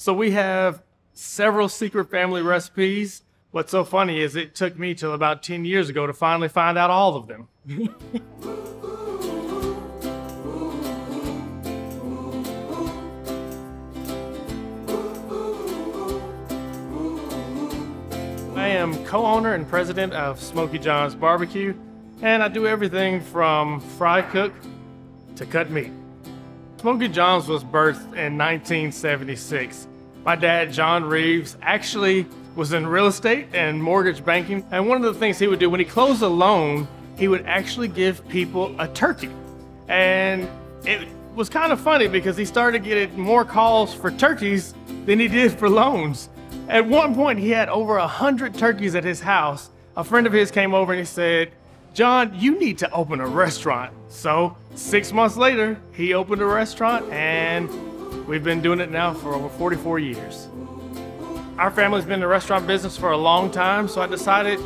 So we have several secret family recipes. What's so funny is it took me till about 10 years ago to finally find out all of them. I am co-owner and president of Smokey John's Barbecue, and I do everything from fry cook to cut meat. Smokey John's was birthed in 1976. My dad, John Reaves, actually was in real estate and mortgage banking, and one of the things he would do when he closed a loan, he would actually give people a turkey. And it was kind of funny because he started getting more calls for turkeys than he did for loans. At one point, he had over a hundred turkeys at his house. A friend of his came over and he said, John, you need to open a restaurant. So six months later, he opened a restaurant and we've been doing it now for over 44 years. Our family's been in the restaurant business for a long time, so I decided,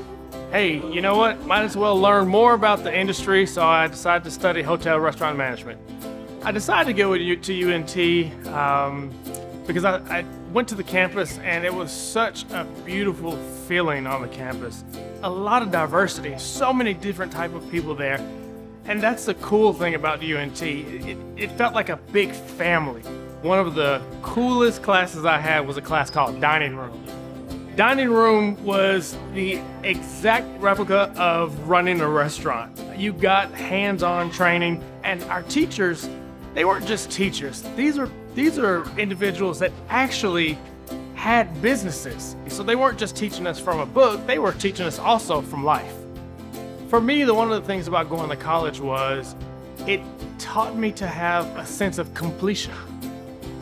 hey, you know what? Might as well learn more about the industry, so I decided to study hotel restaurant management. I decided to go to UNT um, because I, I went to the campus and it was such a beautiful feeling on the campus. A lot of diversity, so many different type of people there. And that's the cool thing about UNT. It, it felt like a big family. One of the coolest classes I had was a class called Dining Room. Dining Room was the exact replica of running a restaurant. You got hands-on training and our teachers, they weren't just teachers. These are these are individuals that actually had businesses. So they weren't just teaching us from a book, they were teaching us also from life. For me, the one of the things about going to college was it taught me to have a sense of completion.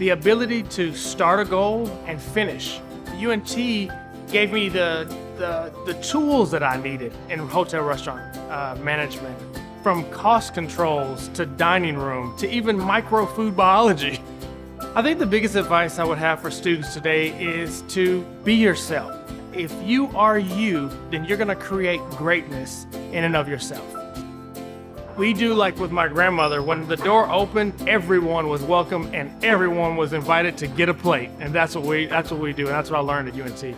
The ability to start a goal and finish. UNT gave me the, the, the tools that I needed in hotel restaurant uh, management, from cost controls to dining room to even micro food biology. I think the biggest advice I would have for students today is to be yourself. If you are you, then you're gonna create greatness in and of yourself. We do like with my grandmother, when the door opened, everyone was welcome and everyone was invited to get a plate. And that's what we that's what we do, and that's what I learned at UNT.